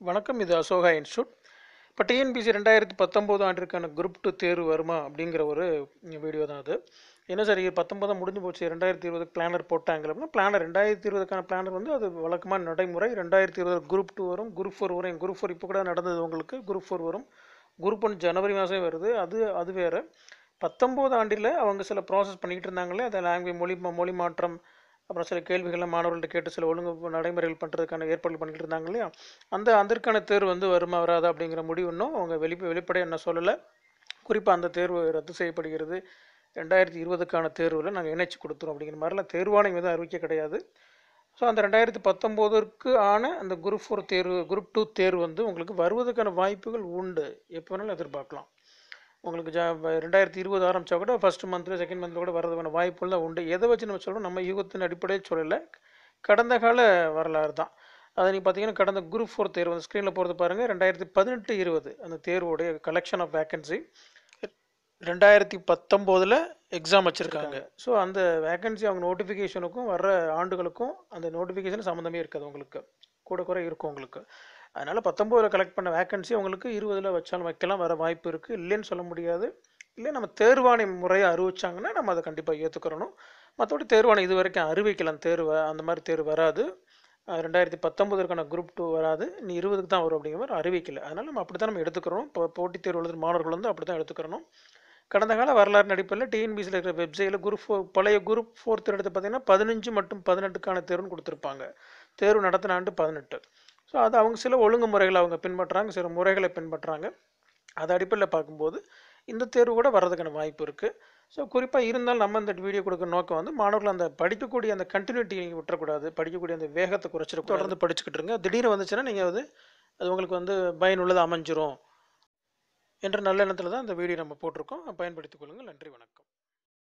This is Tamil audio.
வணக்கம் இது அசோகா இன்ஸ்டியூட். இப்போ டிஎன்பிசி ரெண்டாயிரத்தி பத்தொம்போது ஆண்டிற்கான குரூப் டூ தேர்வு வருமா அப்படிங்கிற ஒரு வீடியோ தான் அது. என்ன சார் இது பத்தொன்பதாம் முடிஞ்சு போச்சு ரெண்டாயிரத்தி இருபது பிளானர் போட்டாங்க அப்படின்னா பிளானர் ரெண்டாயிரத்தி இருபதுக்கான பிளானர் வந்து அது வழக்கமான நடைமுறை. ரெண்டாயிரத்தி இருபது குரூப் டூ வரும் குரூப் ஃபோர் வரும் குரூப் ஃபோர் இப்போ கூட நடந்தது உங்களுக்கு குரூப் ஃபோர் வரும். குரூப் ஒன் ஜனவரி மாதம் வருது அது அது வேறு. பத்தொம்போது ஆண்டில் அவங்க சில ப்ராசஸ் பண்ணிக்கிட்டு இருந்தாங்களே அதை லாங்குவேஜ் மொழி மொழி மாற்றம் அப்புறம் சில கேள்விகளை மாணவர்கள்ட்ட கேட்டு சில ஒழுங்கு நடைமுறைகள் பண்ணுறதுக்கான ஏற்பாடுகள் பண்ணிட்டு இருந்தாங்க இல்லையா? அந்த அதற்கான தேர்வு வந்து வருமா வராதா அப்படிங்கிற முடிவு இன்னும் அவங்க வெளி வெளிப்படையாக என்ன சொல்லலை. குறிப்பாக அந்த தேர்வு ரத்து செய்யப்படுகிறது. ரெண்டாயிரத்தி இருபதுக்கான தேர்வில் நாங்கள் இணைச்சி கொடுத்துரும் அப்படிங்கிற மாதிரிலாம் தேர்வாணையம் எதுவும் அறிவிக்க கிடையாது. ஸோ அந்த ரெண்டாயிரத்தி பத்தொம்போதுக்கு ஆன அந்த குரூப் ஃபோர் தேர்வு குரூப் டூ தேர்வு வந்து உங்களுக்கு வருவதற்கான வாய்ப்புகள் உண்டு. எப்போ வேணாலும் எதிர்பார்க்கலாம். உங்களுக்கு ஜா ரெண்டாயிரத்தி இருபது ஆரம்பித்தா கூட ஃபஸ்ட் மந்த்தில் செகண்ட் மந்த்தில் கூட வரதுக்கான வாய்ப்புகள் தான் உண்டு. எதை வச்சு நம்ம சொல்கிறோம் நம்ம யுகத்தின் அடிப்படையில் சொல்லலை. கடந்த கால வரலாறு தான். அதை நீங்கள் பார்த்தீங்கன்னா கடந்த குரூப் ஃபோர் தேர்வு அந்த ஸ்க்ரீனில் போகிறது பாருங்கள் ரெண்டாயிரத்தி பதினெட்டு இருபது அந்த தேர்வுடைய கலெக்ஷன் ஆஃப் வேக்கன்சி ரெண்டாயிரத்தி பத்தொம்போதில் எக்ஸாம் வச்சுருக்காங்க. ஸோ அந்த வேக்கன்சி அவங்க நோட்டிஃபிகேஷனுக்கும் வர்ற ஆண்டுகளுக்கும் அந்த நோட்டிஃபிகேஷன் சம்மந்தமே இருக்காது உங்களுக்கு. கூட குறை இருக்கும் உங்களுக்கு. அதனால் பத்தொம்போதில் கலெக்ட் பண்ண வேக்கன்சி உங்களுக்கு இருபதில் வச்சாலும் வைக்கலாம் வர வாய்ப்பு இருக்குது இல்லைன்னு சொல்ல முடியாது. இல்லை நம்ம தேர்வாணை முறையை அறிவிச்சாங்கன்னா நம்ம அதை கண்டிப்பாக ஏற்றுக்கிறணும் மற்றபடி தேர்வாணை இது வரைக்கும் அறிவிக்கலாம். தேர்வு அந்த மாதிரி தேர்வு வராது. ரெண்டாயிரத்தி பத்தொம்பதுக்கான குரூப் டூ வராது. நீ இருபதுக்கு தான் வரும் அப்படிங்கிற மாதிரி அறிவிக்கல. அதனால் நம்ம அப்படி தான் நம்ம எடுத்துக்கிறோம். இப்போ போட்டித் தேர்வு எழுதுகிற மாணவர்கள் வந்து அப்படி தான் எடுத்துக்கிறணும். கடந்த கால வரலாறு நடிப்பில் டிஎன்பிசியில் இருக்கிற வெப்சைட்டில் குரூப் ஃபோர் பழைய குரூப் ஃபோர்த் எடுத்து பார்த்தீங்கன்னா பதினஞ்சு மற்றும் பதினெட்டுக்கான தேர்வுன்னு கொடுத்துருப்பாங்க. தேர்வு நடத்தின ஆண்டு பதினெட்டு. ஸோ அது அவங்க சில ஒழுங்கு முறைகளை அவங்க பின்பற்றுறாங்க சில முறைகளை பின்பற்றுறாங்க அது அடிப்படையில் பார்க்கும்போது இந்த தேர்வு கூட வர்றதுக்கான வாய்ப்பு இருக்குது ஸோ குறிப்பாக இருந்தாலும் நம்ம இந்த வீடியோ கொடுக்குற நோக்கம் வந்து மாணவர்கள் அந்த படிக்கக்கூடிய அந்த கண்டினியூட்டி நீங்கள் விட்டுறக்கூடாது. படிக்கக்கூடிய அந்த வேகத்தை குறைச்சிட தொடர்ந்து படிச்சுக்கிட்டு இருங்க. திடீர்னு வந்துச்சுன்னா நீங்கள் வந்து அது உங்களுக்கு வந்து பயனுள்ளதாக அமைஞ்சிரும் என்ற நல்ல எண்ணத்தில் தான் இந்த வீடியோ நம்ம போட்டிருக்கோம். பயன்படுத்திக் கொள்ளுங்கள். நன்றி வணக்கம்.